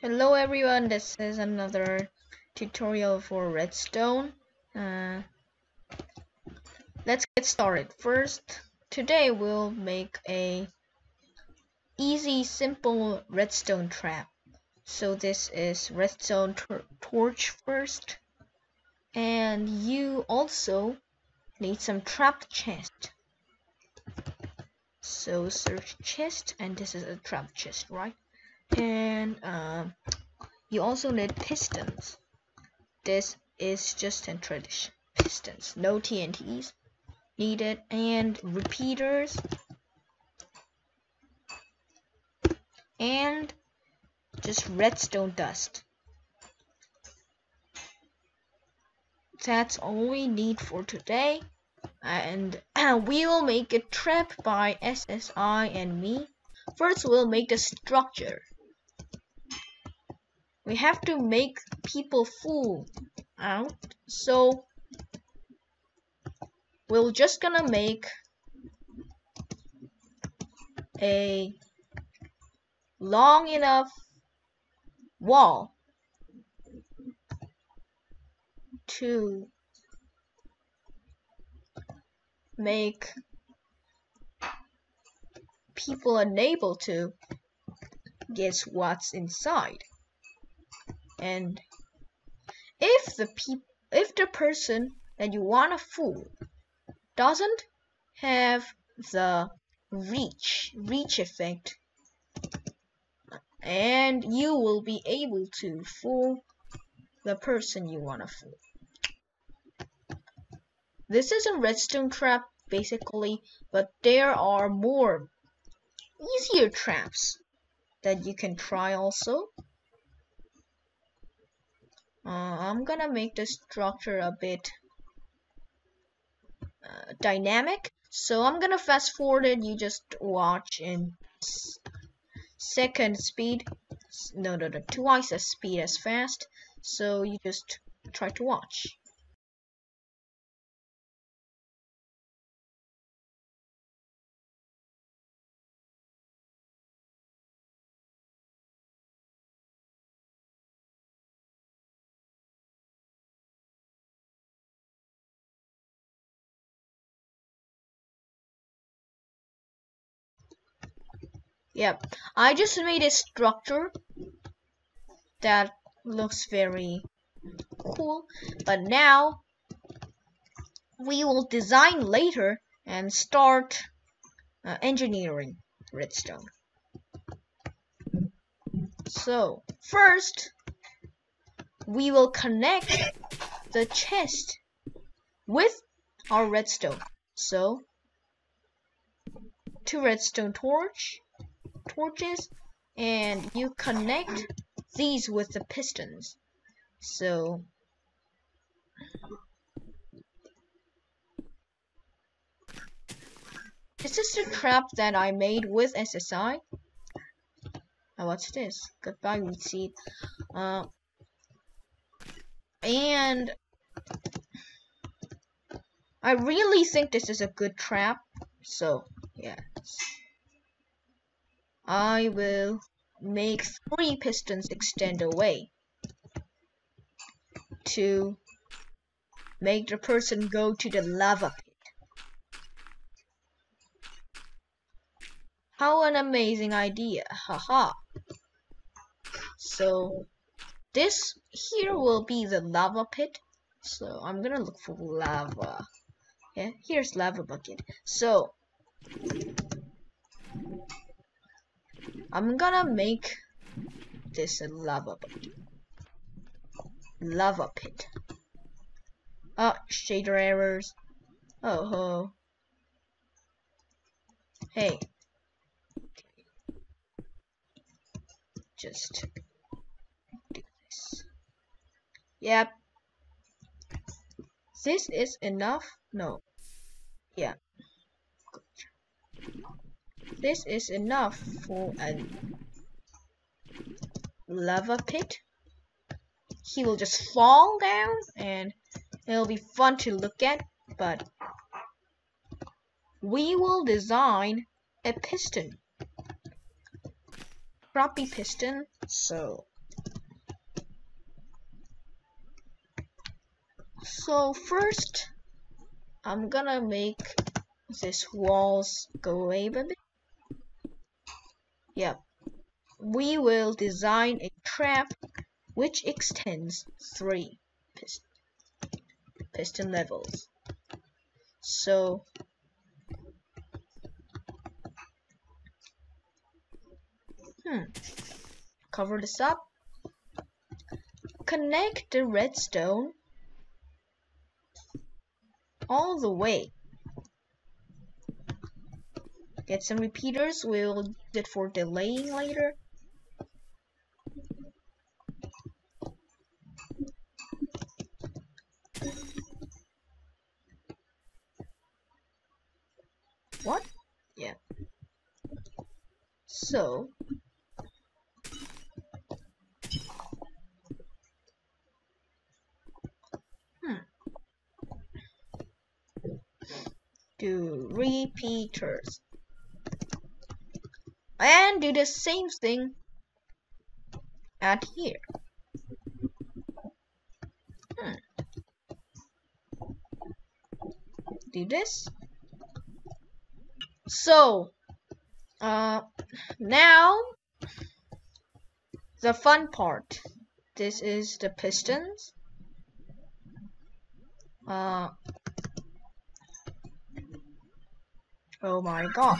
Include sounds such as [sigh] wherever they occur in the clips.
Hello everyone, this is another tutorial for redstone. Uh, let's get started. First, today we'll make a easy, simple redstone trap. So this is redstone tor torch first. And you also need some trap chest. So search chest and this is a trap chest, right? And um, you also need pistons. This is just a tradition. Pistons. No TNTs needed. And repeaters. And just redstone dust. That's all we need for today. And [clears throat] we will make a trap by SSI and me. First we'll make the structure we have to make people fool out so we're just gonna make a long enough wall to make people unable to guess what's inside and if the peop if the person that you want to fool doesn't have the reach reach effect and you will be able to fool the person you want to fool. This is a redstone trap basically but there are more easier traps that you can try also uh, I'm gonna make the structure a bit uh, dynamic. So I'm gonna fast forward it you just watch in second speed. No no no twice as speed as fast. So you just try to watch Yep, I just made a structure that looks very cool. But now we will design later and start uh, engineering redstone. So first we will connect the chest with our redstone. So to redstone torch torches and you connect these with the pistons. So this is the trap that I made with SSI. Oh, what's this? Goodbye, we see. Uh, and I really think this is a good trap. So, yeah. I will make three pistons extend away to make the person go to the lava pit. How an amazing idea, haha. So this here will be the lava pit. So I'm gonna look for lava. Yeah, here's lava bucket. So I'm gonna make this a lava pit. Lava pit. Oh, shader errors. Oh ho. Hey. Just do this. Yep. This is enough? No. Yeah. This is enough for a lava pit. He will just fall down and it'll be fun to look at, but we will design a piston. Crappy piston, so so first I'm gonna make this walls go away a bit Yep. We will design a trap which extends three piston, piston levels. So hmm, cover this up. Connect the redstone all the way. Get some repeaters, we'll it for delaying later. What? Yeah. So, hmm. do repeaters and do the same thing at here hmm. do this so uh now the fun part this is the pistons uh Oh my god.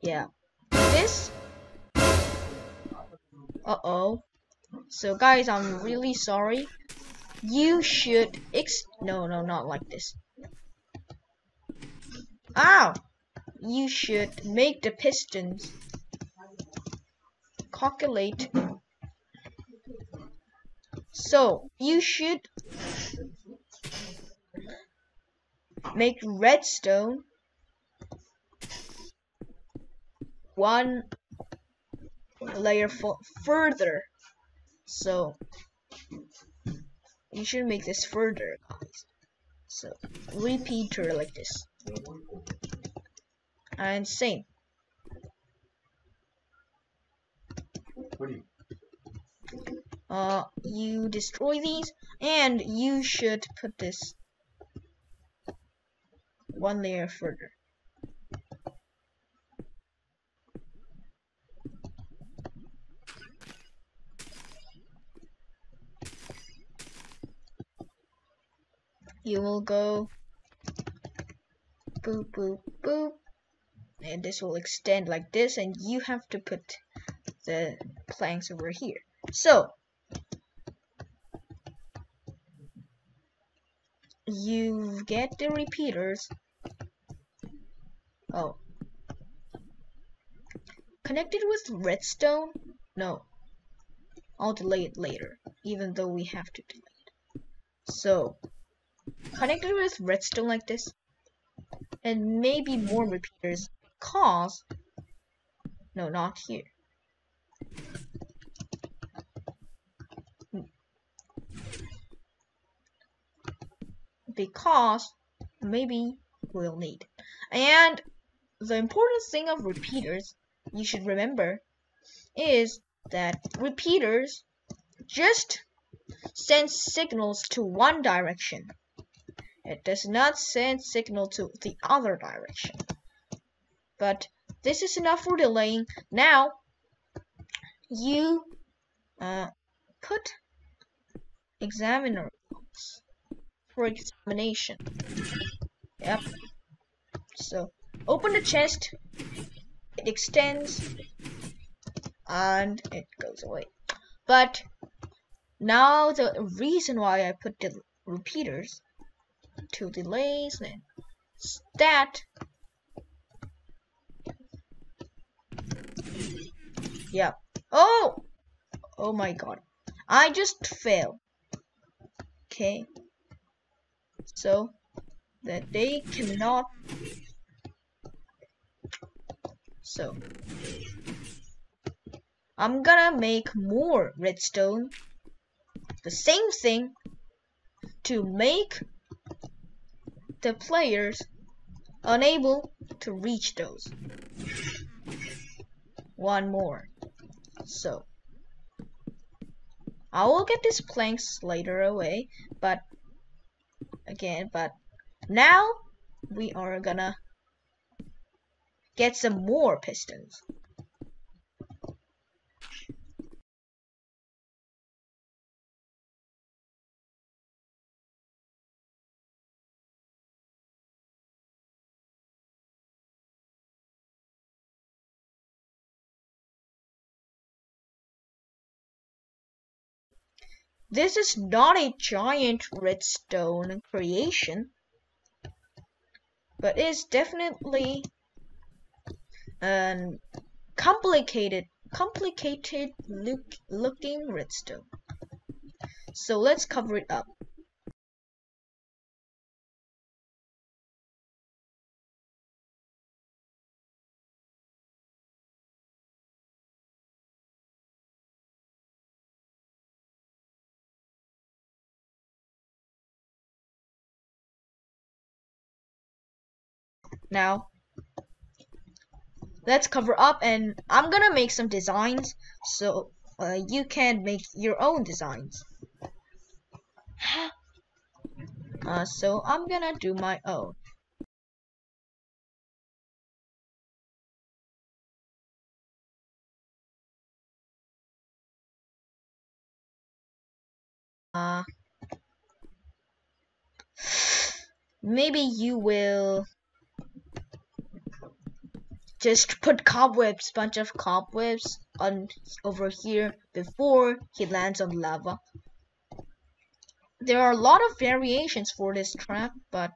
Yeah. This. Uh-oh. So guys, I'm really sorry. You should ex- No, no, not like this. Ow! You should make the pistons calculate. So, you should make redstone one layer further. So you should make this further guys. So repeat repeater like this. And same. Uh you destroy these and you should put this one layer further. You will go boop boop boop and this will extend like this and you have to put the planks over here. So you get the repeaters Oh. Connected with redstone? No. I'll delay it later, even though we have to delay it. So, connected with redstone like this, and maybe more repeaters, because, no, not here. Because maybe we'll need. And the important thing of repeaters you should remember is that repeaters just send signals to one direction. It does not send signal to the other direction. But this is enough for delaying. Now, you uh, put examiner for examination. Yep. So open the chest, it extends, and it goes away. But now the reason why I put the repeaters to delays and that yeah. Oh! Oh my god. I just failed okay. So that they cannot. So I'm gonna make more redstone. The same thing to make the players unable to reach those one more so I will get these planks later away, but again, but now we are gonna get some more pistons. This is not a giant redstone creation, but it's definitely a complicated, complicated look, looking redstone. So let's cover it up. Now, let's cover up and I'm gonna make some designs so uh, you can make your own designs. [sighs] Uh, so I'm gonna do my own. Uh, [sighs] maybe you will just put cobwebs, bunch of cobwebs on over here before he lands on lava. There are a lot of variations for this trap, but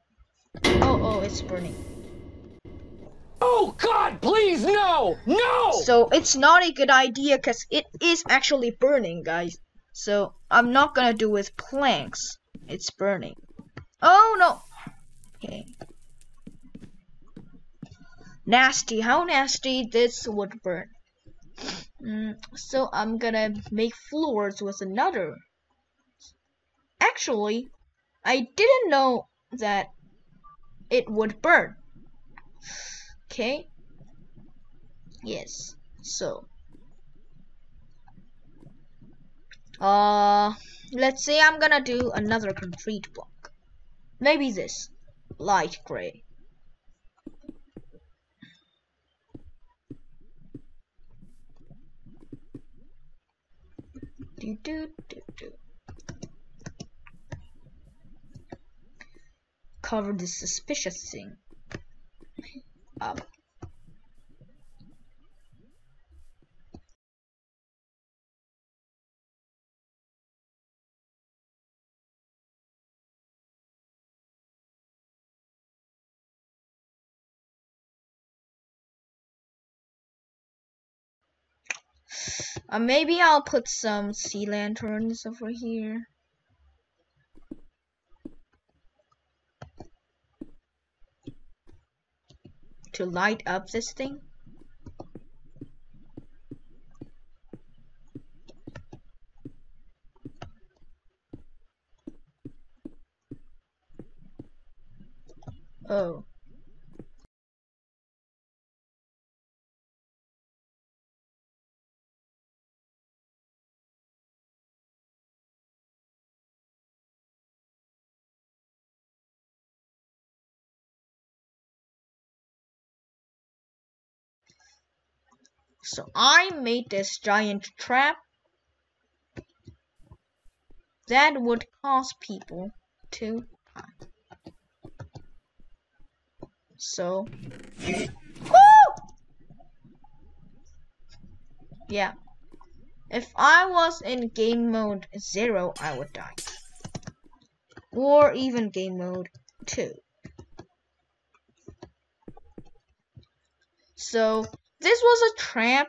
oh oh, it's burning. Oh God, please no, no! So it's not a good idea because it is actually burning, guys. So I'm not gonna do with planks. It's burning. Oh no. Okay. Nasty, how nasty this would burn. Mm, so I'm gonna make floors with another. Actually, I didn't know that it would burn. Okay. Yes. So. Uh, let's say I'm gonna do another concrete block. Maybe this. Light gray. Do, do, do, do. Cover this suspicious thing up. Uh, maybe I'll put some sea lanterns over here. To light up this thing. Oh. So I made this giant trap that would cause people to die. So, yeah, if I was in game mode 0, I would die. Or even game mode 2. So, this was a trap.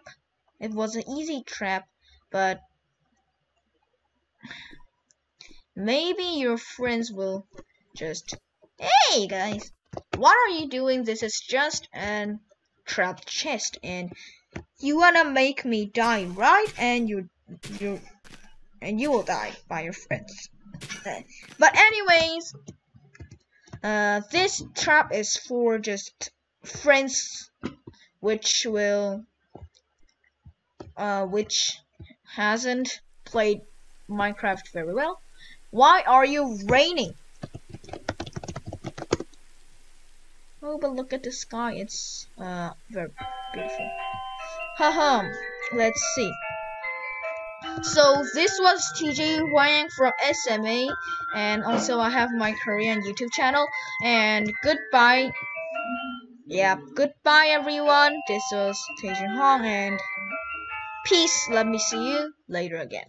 It was an easy trap, but maybe your friends will just, hey guys, what are you doing? This is just a trap chest, and you wanna make me die, right? And you, you, and you will die by your friends. But anyways, uh, this trap is for just friends which will uh, which hasn't played Minecraft very well. Why are you raining? Oh, but look at the sky. It's uh very beautiful. Haha. Let's see. So this was TJ Wang from SMA, and also I have my Korean YouTube channel. And goodbye. Yeah, goodbye everyone. This was Taejin Hong, and peace. Let me see you later again.